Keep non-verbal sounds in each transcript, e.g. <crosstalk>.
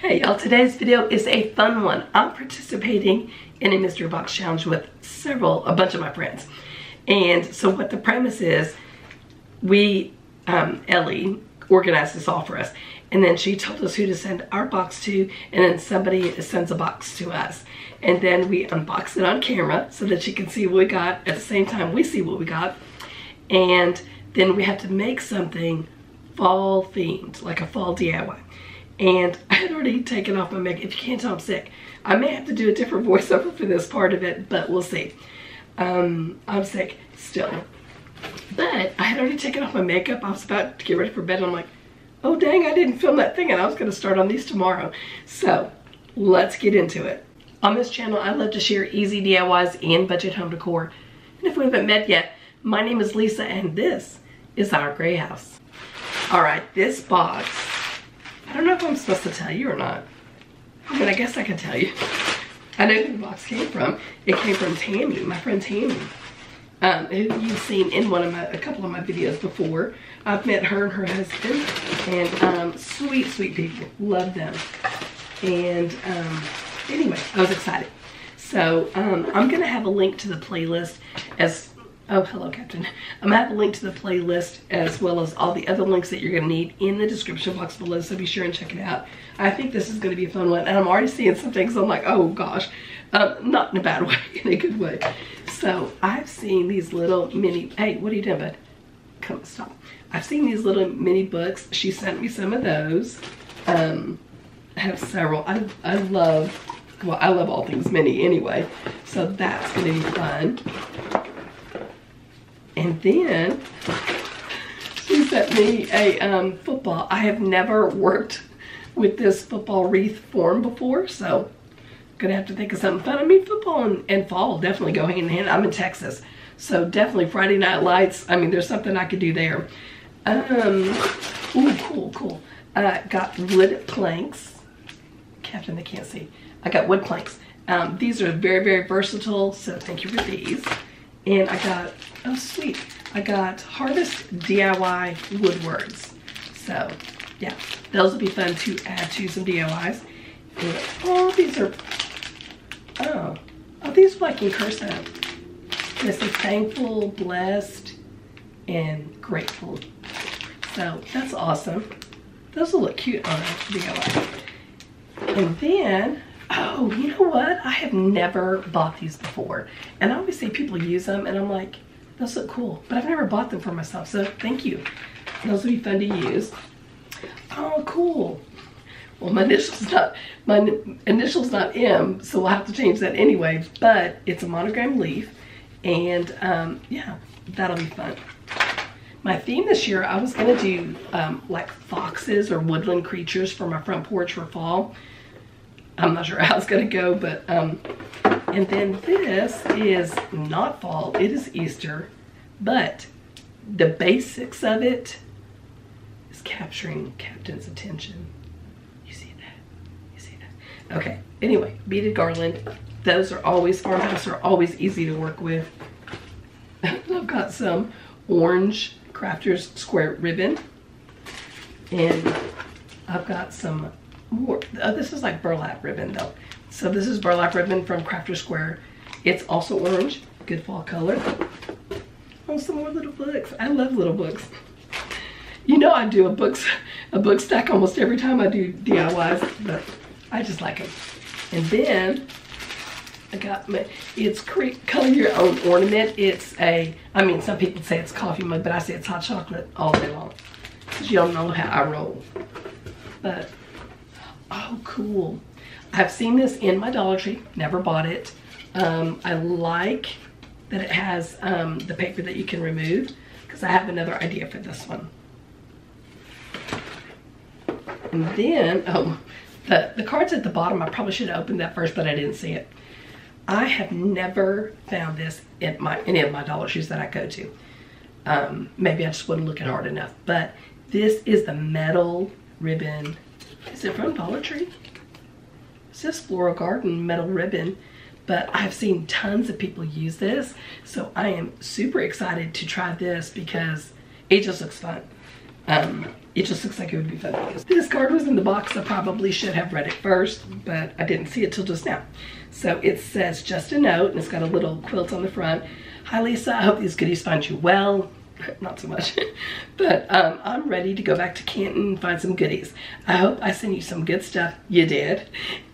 Hey y'all, today's video is a fun one. I'm participating in a mystery box challenge with several, a bunch of my friends. And so what the premise is, we, um, Ellie, organized this all for us. And then she told us who to send our box to, and then somebody sends a box to us. And then we unbox it on camera so that she can see what we got at the same time we see what we got. And then we have to make something fall themed, like a fall DIY and <laughs> I had already taken off my makeup. If you can't tell, I'm sick. I may have to do a different <laughs> voiceover for this part of it, but we'll see. Um, I'm sick still. But I had already taken off my makeup. I was about to get ready for bed. And I'm like, oh dang, I didn't film that thing and I was gonna start on these tomorrow. So let's get into it. On this channel, I love to share easy DIYs and budget home decor. And if we haven't met yet, my name is Lisa and this is our gray house. All right, this box I don't know if I'm supposed to tell you or not. I mean, I guess I can tell you. I know who the box came from. It came from Tammy, my friend Tammy. Um, who you've seen in one of my, a couple of my videos before. I've met her and her husband, and um, sweet, sweet people. Love them. And um, anyway, I was excited. So um, I'm going to have a link to the playlist as Oh, hello, Captain. I'm going to have a link to the playlist as well as all the other links that you're going to need in the description box below, so be sure and check it out. I think this is going to be a fun one, and I'm already seeing some things. I'm like, oh, gosh. Um, not in a bad <laughs> way, in a good way. So I've seen these little mini... Hey, what are you doing, bud? Come, stop. I've seen these little mini books. She sent me some of those. Um, I have several. I, I love... Well, I love all things mini anyway. So that's going to be fun. And then she sent me a um, football. I have never worked with this football wreath form before, so gonna have to think of something fun. I mean, football and, and fall definitely go hand in hand. I'm in Texas, so definitely Friday Night Lights. I mean, there's something I could do there. Um, ooh, cool, cool. I got wood planks. Captain, they can't see. I got wood planks. Um, these are very, very versatile, so thank you for these. And I got, oh sweet, I got Harvest DIY woodwords. So yeah, those will be fun to add to some DIYs. And, oh, these are, oh, oh, these are like in cursive. This is thankful, blessed, and grateful. So that's awesome. Those will look cute on a DIY. And then oh, you know what? I have never bought these before. And I always see people use them and I'm like, those look cool. But I've never bought them for myself, so thank you. Those will be fun to use. Oh, cool. Well, my initial's not, my initial's not M, so we'll have to change that anyway, but it's a monogram leaf. And um, yeah, that'll be fun. My theme this year, I was gonna do um, like foxes or woodland creatures for my front porch for fall. I'm not sure how it's gonna go, but, um, and then this is not fall, it is Easter, but the basics of it is capturing Captain's attention. You see that? You see that? Okay, anyway, beaded garland. Those are always, farmhouse are always easy to work with. <laughs> I've got some orange crafters square ribbon. And I've got some more, oh, uh, this is like burlap ribbon though. So this is burlap ribbon from Crafter Square. It's also orange, good fall color. Oh, some more little books. I love little books. You know I do a books, a book stack almost every time I do DIYs, but I just like them. And then I got my, it's create, color your own ornament. It's a, I mean, some people say it's coffee mug, but I say it's hot chocolate all day long. You don't know how I roll. But Oh, cool. I've seen this in my Dollar Tree, never bought it. Um, I like that it has um, the paper that you can remove because I have another idea for this one. And then, oh, the, the cards at the bottom, I probably should have opened that first, but I didn't see it. I have never found this in my any of my Dollar Trees that I go to. Um, maybe I just wasn't looking hard enough, but this is the metal ribbon is it from Dollar Tree? It says Floral Garden metal ribbon, but I've seen tons of people use this. So I am super excited to try this because it just looks fun. Um, it just looks like it would be fun. This card was in the box. I probably should have read it first, but I didn't see it till just now. So it says just a note, and it's got a little quilt on the front. Hi Lisa, I hope these goodies find you well. <laughs> Not so much, <laughs> but um, I'm ready to go back to Canton and find some goodies. I hope I send you some good stuff. You did.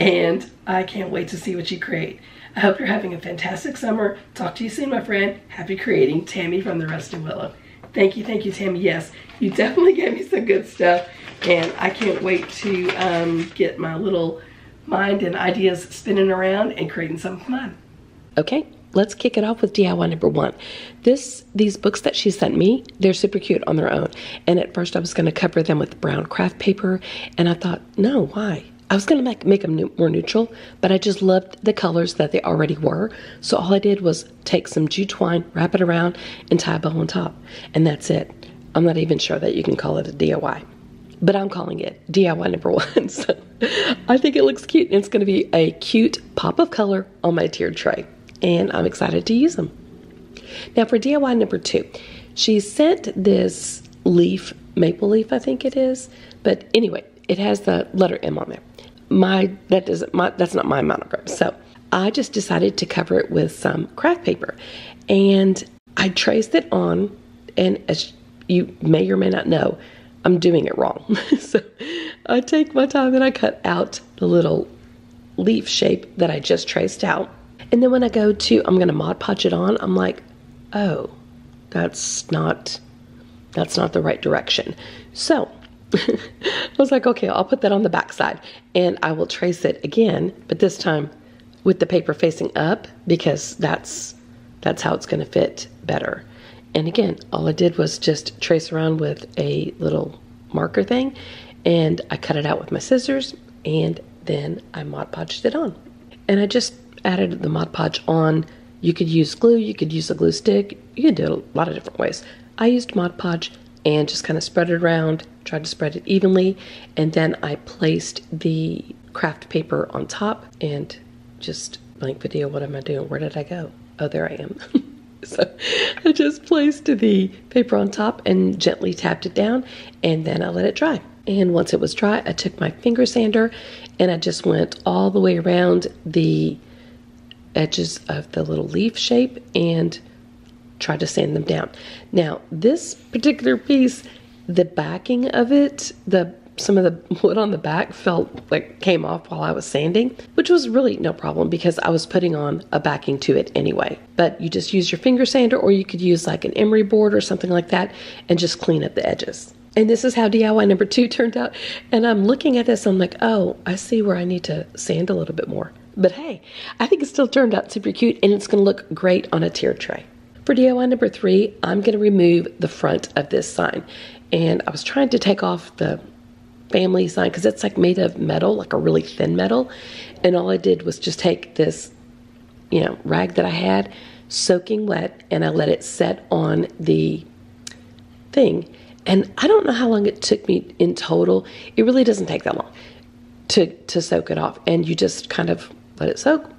And I can't wait to see what you create. I hope you're having a fantastic summer. Talk to you soon, my friend. Happy creating. Tammy from the Rusted Willow. Thank you, thank you, Tammy. Yes, you definitely gave me some good stuff. And I can't wait to um, get my little mind and ideas spinning around and creating something fun. Okay, let's kick it off with DIY number one. This these books that she sent me, they're super cute on their own. And at first I was going to cover them with brown craft paper, and I thought, no, why? I was going to make, make them more neutral, but I just loved the colors that they already were. So all I did was take some jute twine, wrap it around, and tie a bow on top. And that's it. I'm not even sure that you can call it a DIY, but I'm calling it DIY number one. <laughs> So I think it looks cute. And it's going to be a cute pop of color on my tiered tray. And I'm excited to use them. Now for DIY number two, she sent this leaf, maple leaf, I think it is. But anyway, it has the letter M on there my that doesn't my that's not my monogram. So I just decided to cover it with some craft paper, and I traced it on. And as you may or may not know, I'm doing it wrong. <laughs> so I take my time and I cut out the little leaf shape that I just traced out. And then when I go to, I'm going to Mod Podge it on, I'm like, oh, that's not, that's not the right direction. So <laughs> I was like, okay, I'll put that on the back side and I will trace it again, but this time with the paper facing up because that's that's how it's going to fit better. And again, all I did was just trace around with a little marker thing and I cut it out with my scissors and then I Mod Podged it on. And I just added the Mod Podge on. You could use glue, you could use a glue stick, you could do it a lot of different ways. I used Mod Podge and just kind of spread it around, tried to spread it evenly, and then I placed the craft paper on top and just blank video, what am I doing? Where did I go? Oh, there I am. <laughs> so I just placed the paper on top and gently tapped it down and then I let it dry. And once it was dry, I took my finger sander and I just went all the way around the edges of the little leaf shape and try to sand them down. Now, this particular piece, the backing of it, the some of the <laughs> wood on the back felt like came off while I was sanding, which was really no problem because I was putting on a backing to it anyway. But you just use your finger sander or you could use like an emery board or something like that and just clean up the edges. And this is how DIY number two <laughs> turned out. And I'm looking at this, I'm like, oh, I see where I need to sand a little bit more. But hey, I think it still turned out super cute and it's gonna look great on a tier tray. For DIY number three, I'm going to remove the front of this sign. And I was trying to take off the family sign because it's like made of metal, like a really thin metal. And all I did was just take this, you know, rag that I had, soaking wet, and I let it set on the thing. And I don't know how long it took me in total. It really doesn't take that long to, to soak it off. And you just kind of let it soak,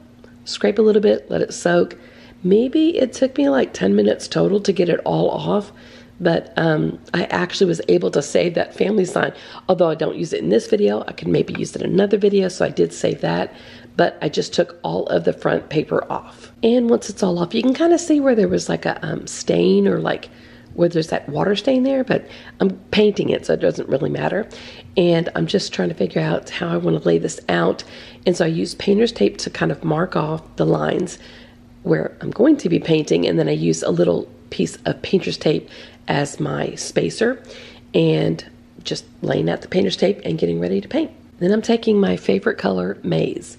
scrape a little bit, let it soak, maybe it took me like 10 minutes total to get it all off but um, I actually was able to save that family sign. Although I don't use it in this video, I can maybe use it in another video, so I did save that. But I just took all of the front paper off. And once it's all off, you can kind of see where there was like a um, stain or like where there's that water stain there, but I'm painting it, so it doesn't really matter. And I'm just trying to figure out how I want to lay this out. And so I use painter's tape to kind of mark off the lines where I'm going to be painting and then I use a little piece of painter's tape as my spacer and just laying out the painter's tape and getting ready to paint. Then I'm taking my favorite color, maize.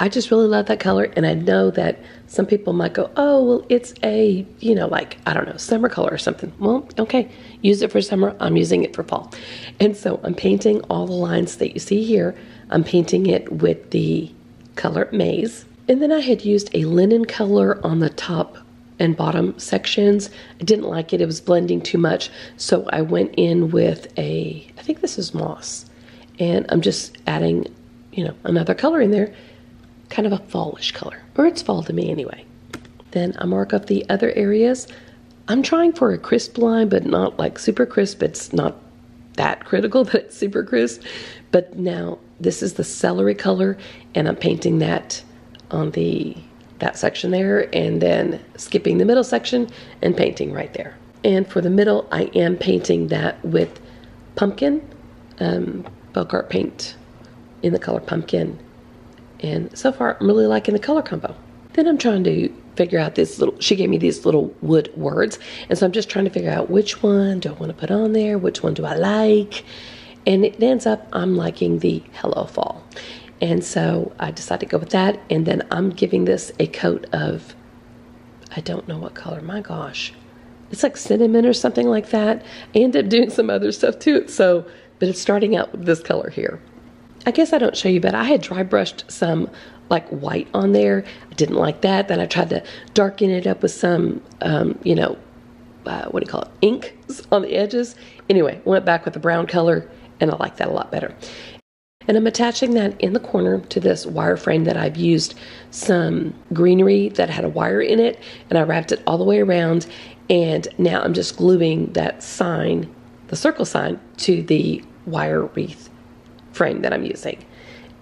I just really love that color and I know that some people might go, oh, well, it's a, you know, like, I don't know, summer color or something. Well, okay, use it for summer. I'm using it for fall. And so I'm painting all the lines that you see here. I'm painting it with the color maize. And then I had used a linen color on the top and bottom sections. I didn't like it, it was blending too much. So I went in with a, I think this is moss. And I'm just adding, you know, another color in there, kind of a fallish color, or it's fall to me anyway. Then I mark off the other areas. I'm trying for a crisp line, but not like super crisp. It's not that critical <laughs> that it's super crisp. But now this is the celery color, and I'm painting that on the that section there, and then skipping the middle section and painting right there. And for the middle, I am painting that with pumpkin, um, paint in the color pumpkin. And so far, I'm really liking the color combo. Then I'm trying to figure out this little, she gave me these little wood words. And so I'm just trying to figure out which one do I want to put on there? Which one do I like? And it ends up, I'm liking the Hello Fall. And so I decided to go with that. And then I'm giving this a coat of, I don't know what color, my gosh. It's like cinnamon or something like that. I ended up doing some other stuff to it. So, but it's starting out with this color here. I guess I don't show you, but I had dry brushed some like white on there. I didn't like that. Then I tried to darken it up with some, um, you know, uh, what do you call it, ink <laughs> on the edges. Anyway, went back with the brown color, and I like that a lot better. And I'm attaching that in the corner to this wire frame that I've used some greenery that had a wire in it, and I wrapped it all the way around. And now I'm just gluing that sign, the circle sign, to the wire wreath frame that I'm using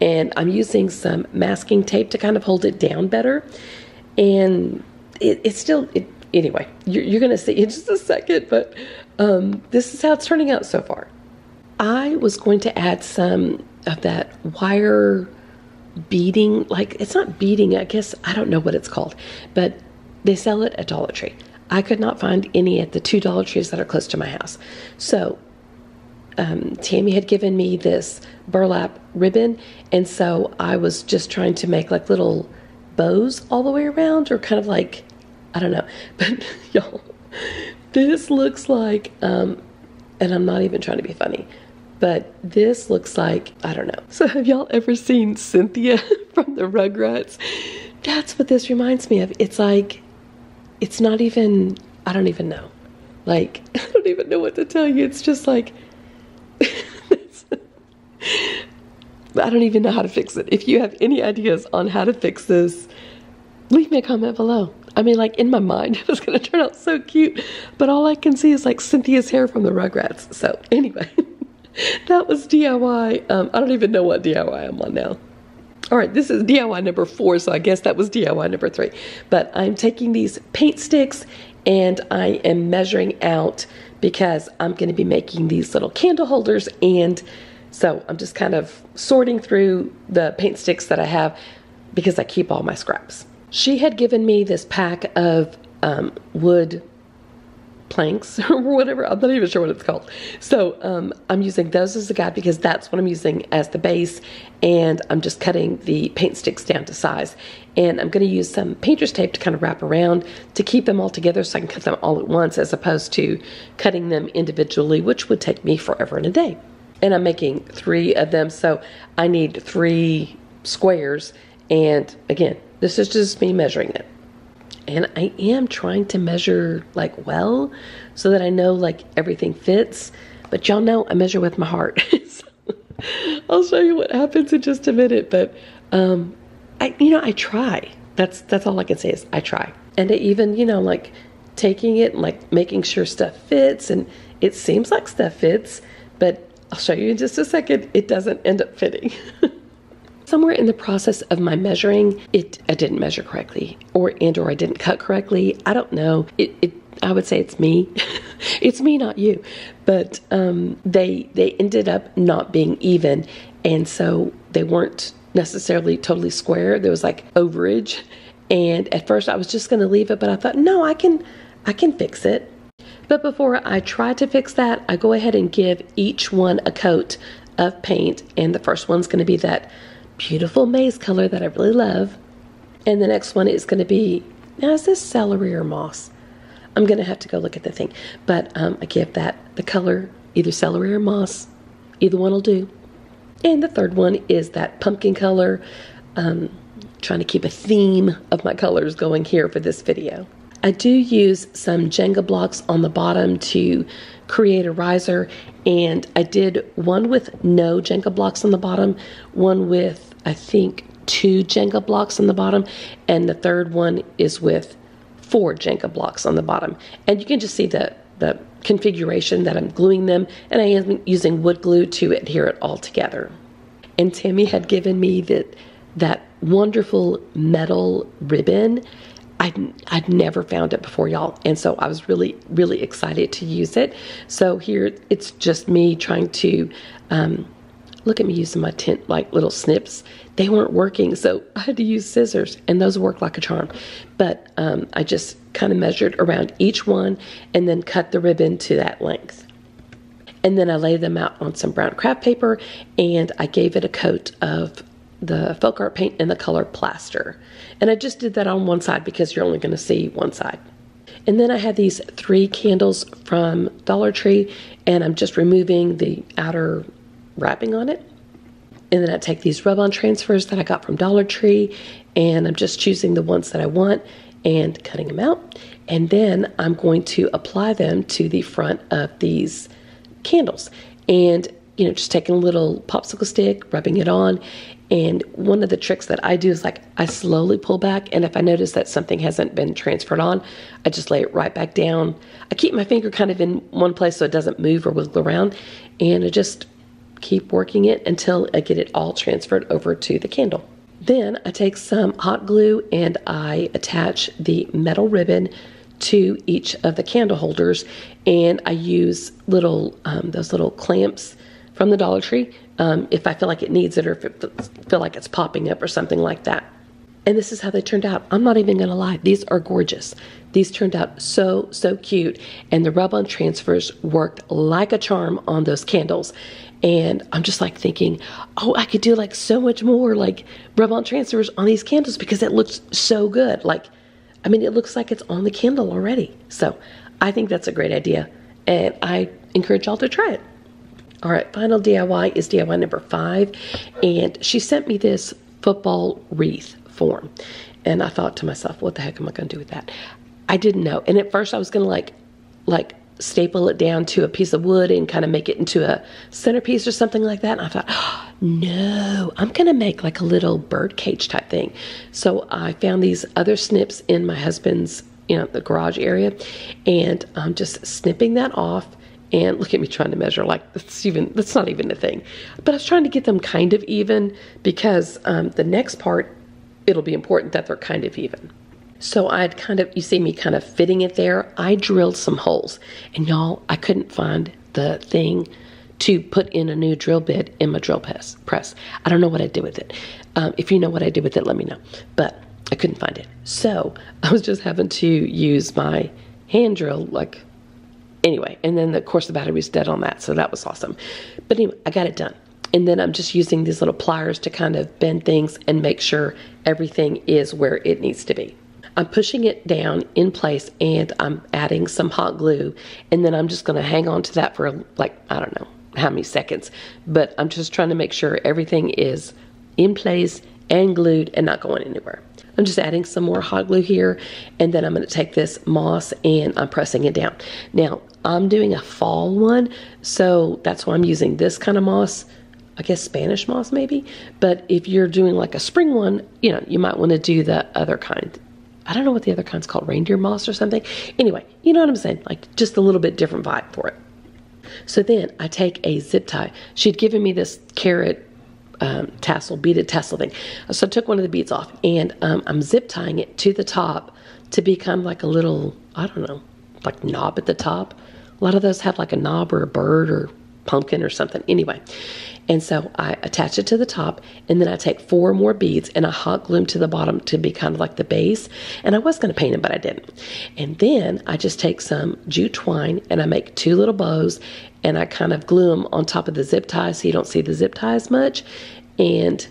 and I'm using some masking tape to kind of hold it down better. And it, it's still, it, anyway, you're, you're going to see in just a second, but um, this is how it's turning out so far. I was going to add some of that wire beading, like it's not beading, I guess, I don't know what it's called, but they sell it at Dollar Tree. I could not find any at the two Dollar Trees that are close to my house. So um, Tammy had given me this burlap ribbon, and so I was just trying to make like little bows all the way around, or kind of like, I don't know. <laughs> But y'all, this looks like, um, and I'm not even trying to be funny, but this looks like, I don't know. So, have y'all ever seen Cynthia <laughs> from the Rugrats? That's what this reminds me of. It's like, it's not even, I don't even know. Like, <laughs> I don't even know what to tell you. It's just like, I don't even know how to fix it. If you have any ideas on how to fix this, leave me a comment below. I mean, like in my mind, <laughs> it was to turn out so cute, but all I can see is like Cynthia's hair from the Rugrats. So, anyway, <laughs> that was DIY. Um, I don't even know what DIY I'm on now. All right, this is DIY number four, so I guess that was DIY number three. But I'm taking these paint sticks and I am measuring out because I'm going to be making these little candle holders and so I'm just kind of sorting through the paint sticks that I have because I keep all my scraps. She had given me this pack of um, wood planks <laughs> or whatever. I'm not even sure what it's called. So um, I'm using those as a guide because that's what I'm using as the base. And I'm just cutting the paint sticks down to size. And I'm going to use some painter's tape to kind of wrap around to keep them all together so I can cut them all at once as opposed to cutting them individually, which would take me forever and a day. And I'm making three of them. So I need three squares. And again, this is just me measuring it and I am trying to measure like well so that I know like everything fits. But y'all know I measure with my heart. <laughs> so I'll show you what happens in just a minute. But um, I, you know, I try. That's that's all I can say is I try. And even, you know, like taking it and like making sure stuff fits, and it seems like stuff fits, but I'll show you in just a second. It doesn't end up fitting. <laughs> somewhere in the process of my measuring, it I didn't measure correctly, or and or I didn't cut correctly. I don't know. It, it I would say it's me. <laughs> it's me, not you. But um, they they ended up not being even, and so they weren't necessarily totally square. There was like overage, and at first I was just going to leave it, but I thought no, I can I can fix it. But before I try to fix that, I go ahead and give each one a coat of paint, and the first one's going to be that beautiful maize color that I really love. And the next one is going to be, now is this celery or moss? I'm going to have to go look at the thing. But um, I give that the color, either celery or moss. Either one will do. And the third one is that pumpkin color. Um, trying to keep a theme of my colors going here for this video. I do use some Jenga blocks on the bottom to create a riser and I did one with no Jenga blocks on the bottom, one with I think, two Jenga blocks on the bottom, and the third one is with four Jenga blocks on the bottom. And you can just see the, the configuration that I'm gluing them, and I am using wood glue to adhere it all together. And Tammy had given me that that wonderful metal ribbon. I'd, I'd never found it before, y'all. And so I was really, really excited to use it. So here it's just me trying to um, look at me using my tent like little snips. They weren't working, so <laughs> I had to use scissors, and those worked like a charm. But um, I just kind of measured around each one and then cut the ribbon to that length. And then I laid them out on some brown craft paper and I gave it a coat of the folk art paint in the color plaster. And I just did that on one side because you're only going to see one side. And then I had these three candles from Dollar Tree, and I'm just removing the outer wrapping on it. And then I take these rub on transfers that I got from Dollar Tree, and I'm just choosing the ones that I want and cutting them out. And then I'm going to apply them to the front of these candles. And you know, just taking a little popsicle stick, rubbing it on, and one of the tricks that I do is like I slowly pull back, and if I notice that something hasn't been transferred on, I just lay it right back down. I keep my finger kind of in one place so it doesn't move or wiggle around, and I just keep working it until I get it all transferred over to the candle. Then I take some hot glue and I attach the metal ribbon to each of the candle holders, and I use little um, those little clamps from the Dollar Tree um, if I feel like it needs it or if it feel like it's popping up or something like that. And this is how they turned out. I'm not even going to lie. These are gorgeous. These turned out so, so cute. And the rub on transfers worked like a charm on those candles. And I'm just like thinking, oh, I could do like so much more like rub on transfers on these candles because it looks so good. Like, I mean, it looks like it's on the candle already. So I think that's a great idea. And I encourage y'all to try it. All right, final DIY is DIY number five. And she sent me this football wreath form. And I thought to myself, what the heck am I going to do with that? I didn't know. And at first I was going to like, like staple it down to a piece of wood and kind of make it into a centerpiece or something like that. And I thought, oh, <gasps> no, I'm going to make like a little bird cage type thing. So I found these other snips in my husband's, you know, the garage area, and I'm just snipping that off and look at me trying to measure like that's even that's not even a thing. But i was trying to get them kind of even because um, the next part it'll be important that they're kind of even. So i'd kind of you see me kind of fitting it there. I drilled some holes. And y'all i couldn't find the thing to put in a new drill bit in my drill press press. I don't know what i did with it. Um, if you know what i did with it let me know. But i couldn't find it. So <laughs> i was just having to use my hand drill like anyway, and then of course the battery was dead on that, so that was awesome. But anyway, I got it done. And then I'm just using these little pliers to kind of bend things and make sure everything is where it needs to be. I'm pushing it down in place and I'm adding some hot glue and then I'm just going to hang on to that for like, I don't know how many seconds, but I'm just trying to make sure everything is in place and glued and not going anywhere. I'm just adding some more hot glue here and then I'm going to take this moss and I'm pressing it down. Now I'm doing a fall one so that's why I'm using this kind of moss. I guess Spanish moss maybe. But if you're doing like a spring one, you know, you might want to do the other kind. I don't know what the other kind's called, reindeer moss or something. Anyway, you know what I'm saying? Like just a little bit different vibe for it. So then I take a zip tie. She'd given me this carrot um, tassel, beaded tassel thing. So I took one of the beads off and um, I'm zip tying it to the top to become like a little, I don't know, like knob at the top. A lot of those have like a knob or a bird or pumpkin or something. Anyway, and so I attach it to the top and then I take four more beads and I hot glue them to the bottom to be kind of like the base. And I was going to paint them, but I didn't. And then I just take some jute twine and I make two little bows and I kind of glue them on top of the zip tie so you don't see the zip tie as much. And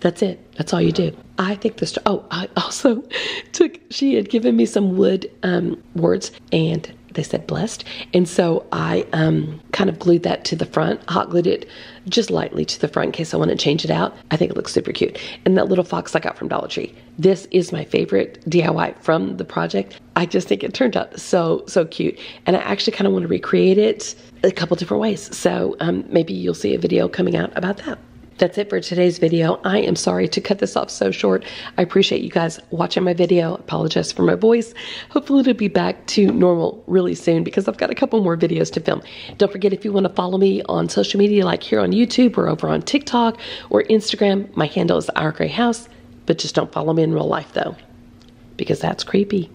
that's it. That's all you do. I think this. Oh, I also <laughs> took. She had given me some wood um, words, and they said blessed, and so I um, kind of glued that to the front. Hot glued it just lightly to the front in case I want to change it out. I think it looks super cute. And that little fox I got from Dollar Tree. This is my favorite DIY from the project. I just think it turned out so so cute, and I actually kind of want to recreate it a couple different ways. So um, maybe you'll see a video coming out about that. That's it for today's video. I am sorry to cut this off so short. I appreciate you guys watching my video. Apologize for my voice. Hopefully it'll be back to normal really soon because I've got a couple more videos to film. Don't forget if you want to follow me on social media like here on YouTube or over on TikTok or Instagram, my handle is Our Gray House, but just don't follow me in real life though because that's creepy.